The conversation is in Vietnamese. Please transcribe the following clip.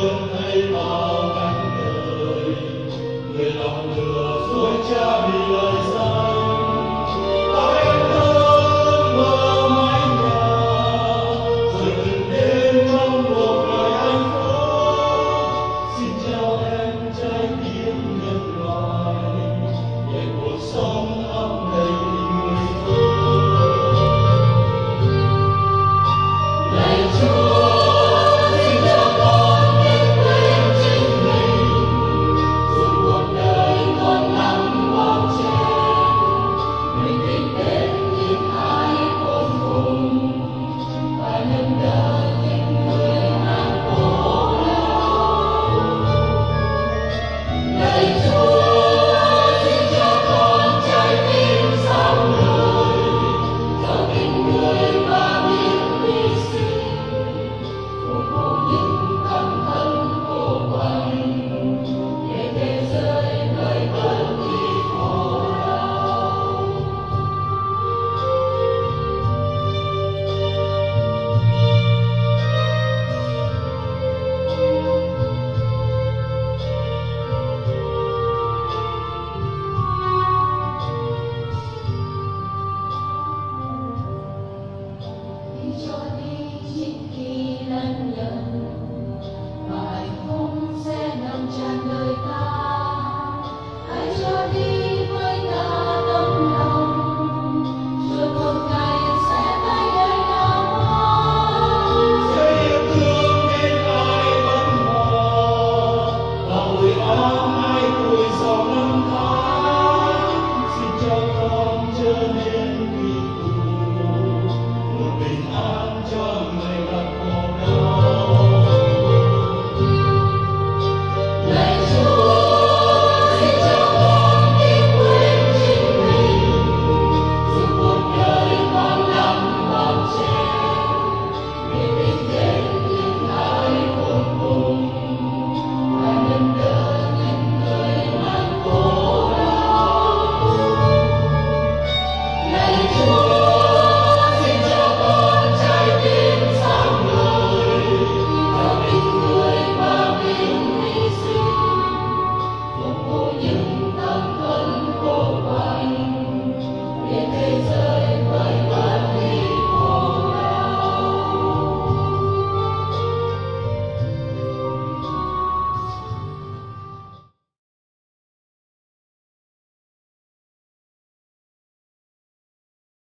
thương bao cánh đời người lòng lừa dối cha vì lời